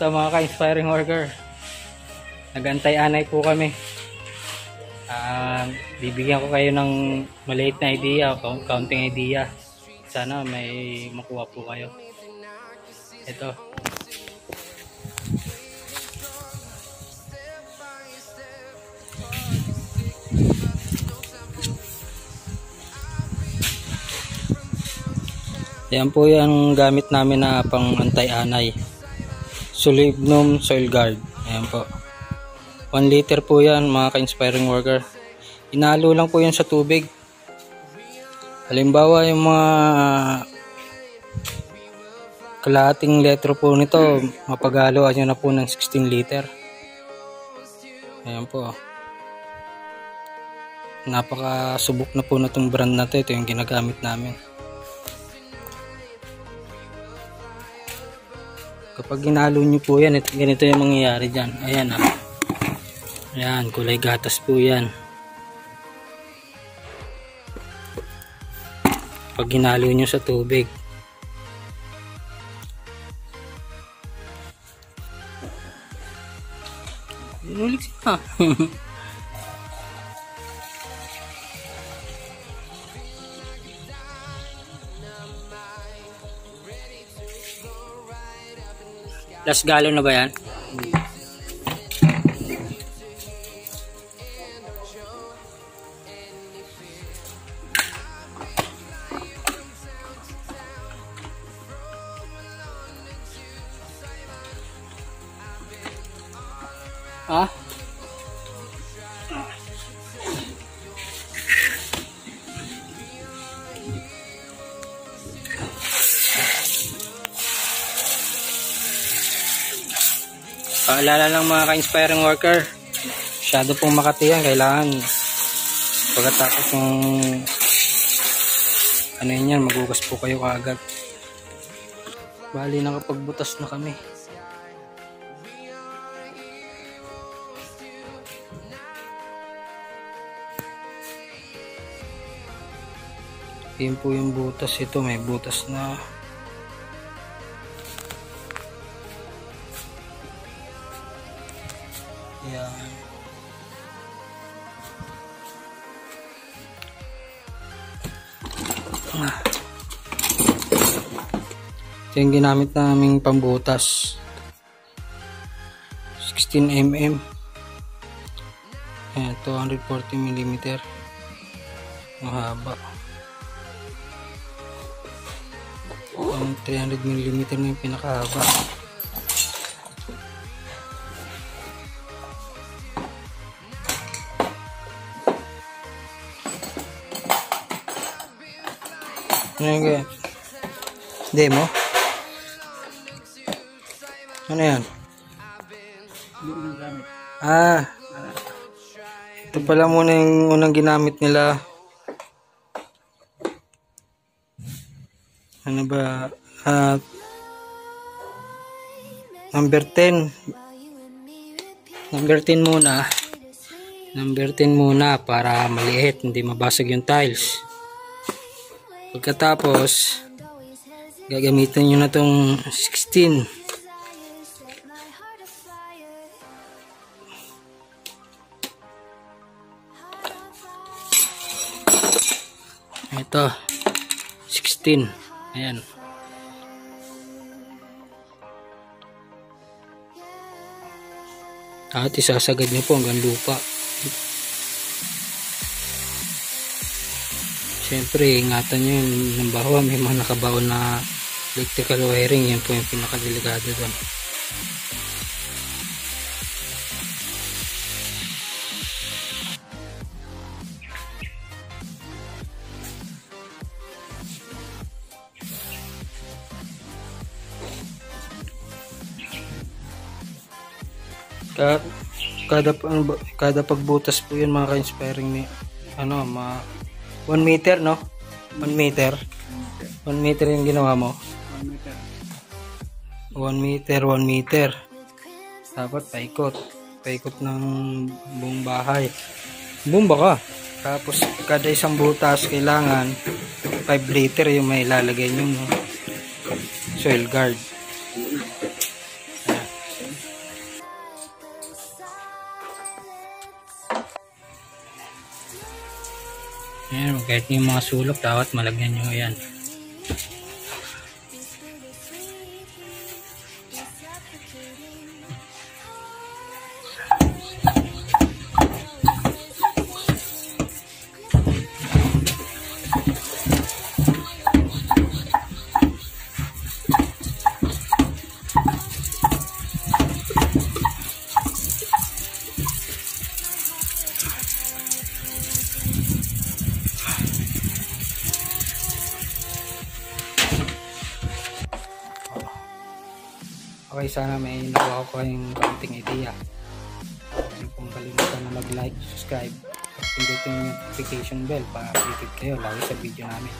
Basta mga ka-inspiring worker, nagantay-anay po kami. Ah, bibigyan ko kayo ng maliit na idea, counting idea. Sana may makuha po kayo. Ito. Yan po yung gamit namin na pang antay-anay. Solibnum Soil Guard. Ayan po. 1 liter po yan mga ka-inspiring worker. Inalo lang po yan sa tubig. Halimbawa yung mga kalahating litro po nito, mapagaloan nyo na po ng 16 liter. Ayan po. Napaka-subok na po na itong brand na to. Ito yung ginagamit namin. Kapag ginalo nyo po yan, ito, ganito yung mangyayari dyan. Ayan ah. Ayan, kulay gatas po yan. Pag ginalo nyo sa tubig. Inulik siya. Last gallon na ba yan? Ah? Paalala lang mga ka-inspiring worker, masyado pong makati yan, kailangan pagkatapos ng ano yan, magugas po kayo kaagad. Bali nakapagbutas na kami. Yan po yung butas ito, may butas na Yan. Ito yung ginamit naming pambutas. 16mm. Ayan, 240mm. Mahaba. Ang 300mm na yung pinakahaba. Ano yung ganyan? Demo? Ano yan? Ah. Ito pala muna yung unang ginamit nila. Ano ba? Ah. number 10. Number 10 muna. Number 10 muna para maliit, hindi mabasag yung tiles. Pagkatapos, gagamitin nyo na tong 16. Ito, 16. Ayan. At isasagad nyo po hanggang lupa. Siyempre, ingatan nyo yung limbawa, may mga nakabaon na electrical wiring, yan po yung pinakadelikado doon. Kada, kada, kada pagbutas po yun mga ka-inspiring ni ano, mga 1 meter, no? 1 meter. 1 meter yung ginawa mo. 1 meter, 1 meter. Dapat paikot. Paikot ng buong bahay. Bumba ka. Tapos kada isang butas kailangan 5 liter yung may lalagay yung soil guard. Ayan, kahit yung mga sulok, dapat malagyan nyo yan. Okay, sana may nakuha ko kayong kaunting idea. Huwag pong kalimutan na mag-like, subscribe, at pindutin yung notification bell para updated kayo lagi sa video namin.